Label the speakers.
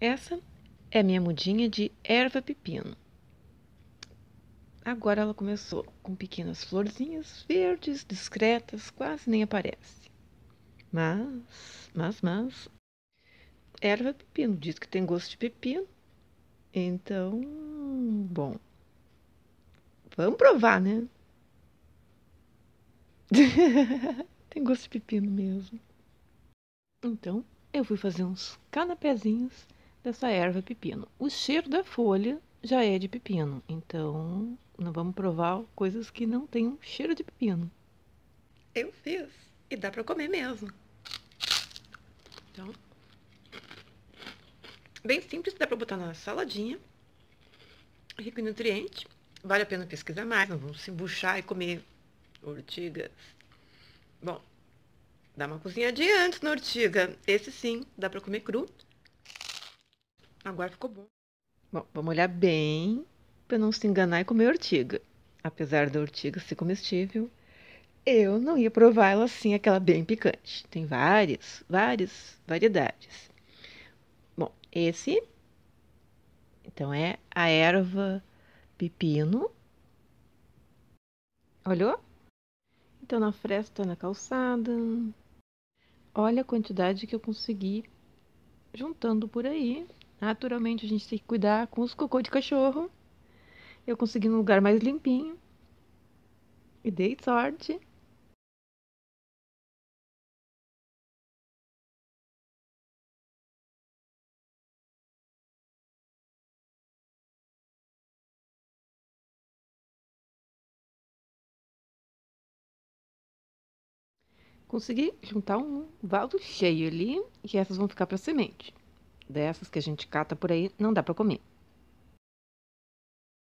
Speaker 1: Essa é minha mudinha de erva pepino. Agora ela começou com pequenas florzinhas verdes, discretas, quase nem aparece. Mas, mas, mas, erva pepino, diz que tem gosto de pepino. Então, bom, vamos provar, né? tem gosto de pepino mesmo. Então, eu fui fazer uns canapézinhos dessa erva pepino. O cheiro da folha já é de pepino, então não vamos provar coisas que não têm cheiro de pepino. Eu fiz e dá para comer mesmo. Então, bem simples, dá para botar na saladinha. Rico em nutriente. Vale a pena pesquisar mais, não vamos se embuchar e comer ortigas. Bom, dá uma cozinhadinha antes na ortiga. Esse sim, dá para comer cru. Agora ficou bom. Bom, vamos olhar bem para não se enganar e comer ortiga. Apesar da ortiga ser comestível, eu não ia provar ela assim, aquela bem picante. Tem várias, várias variedades. Bom, esse então é a erva pepino. Olhou? Então na fresta na calçada. Olha a quantidade que eu consegui juntando por aí. Naturalmente a gente tem que cuidar com os cocô de cachorro. Eu consegui um lugar mais limpinho. E dei sorte. Consegui juntar um vaso cheio ali, e essas vão ficar para semente. Dessas que a gente cata por aí, não dá para comer.